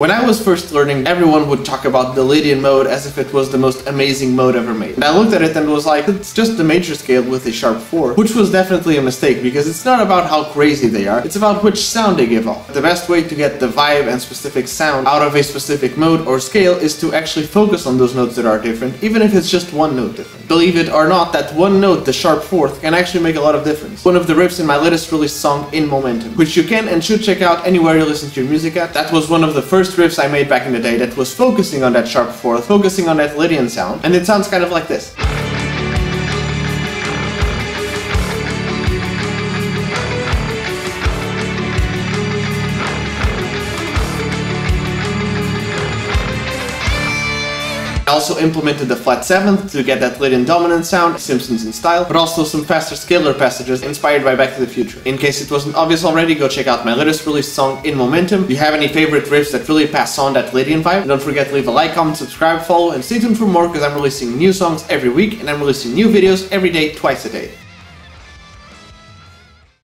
When I was first learning, everyone would talk about the Lydian mode as if it was the most amazing mode ever made. And I looked at it and was like, it's just the major scale with a sharp 4, which was definitely a mistake because it's not about how crazy they are, it's about which sound they give off. The best way to get the vibe and specific sound out of a specific mode or scale is to actually focus on those notes that are different, even if it's just one note different. Believe it or not, that one note, the sharp fourth, can actually make a lot of difference. One of the riffs in my latest released song, In Momentum, which you can and should check out anywhere you listen to your music at. That was one of the first riffs I made back in the day that was focusing on that sharp fourth, focusing on that Lydian sound, and it sounds kind of like this. Also implemented the flat 7th to get that Lydian dominant sound, Simpsons in style, but also some faster scalar passages inspired by Back to the Future. In case it wasn't obvious already, go check out my latest released song, In Momentum. If you have any favorite riffs that really pass on that Lydian vibe, don't forget to leave a like, comment, subscribe, follow, and stay tuned for more because I'm releasing new songs every week and I'm releasing new videos every day, twice a day.